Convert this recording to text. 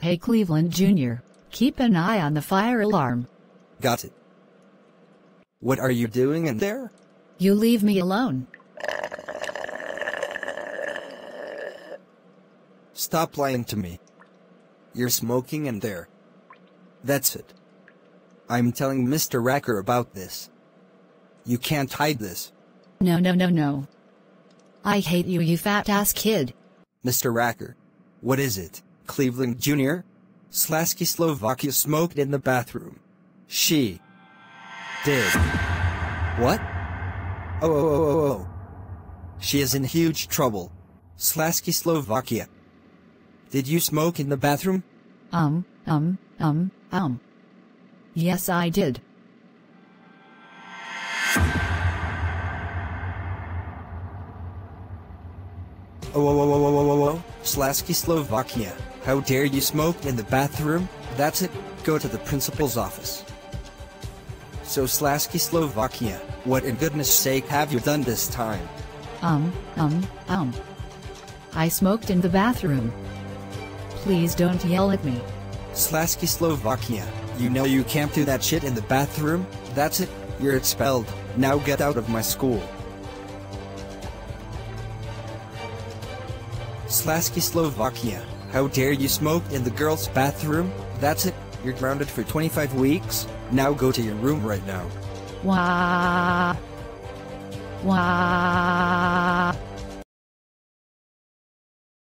Hey Cleveland Jr., keep an eye on the fire alarm. Got it. What are you doing in there? You leave me alone. Stop lying to me. You're smoking in there. That's it. I'm telling Mr. Racker about this. You can't hide this. No, no, no, no. I hate you, you fat ass kid. Mr. Racker. What is it, Cleveland Jr.? Slaski Slovakia smoked in the bathroom. She did. What? Oh, oh, oh, oh, oh. She is in huge trouble. Slaski Slovakia. Did you smoke in the bathroom? Um, um, um, um. Yes, I did. Oh, oh, oh, oh, oh, oh, oh, oh. Slaski Slovakia. How dare you smoke in the bathroom? That's it. Go to the principal's office. So Slaski Slovakia, what in goodness sake have you done this time? Um, um, um. I smoked in the bathroom. Please don't yell at me. Slaski Slovakia, you know you can't do that shit in the bathroom? That's it. You're expelled. Now get out of my school. Slaski Slovakia, how dare you smoke in the girls' bathroom? That's it. You're grounded for 25 weeks. Now go to your room right now. Wah. Wah.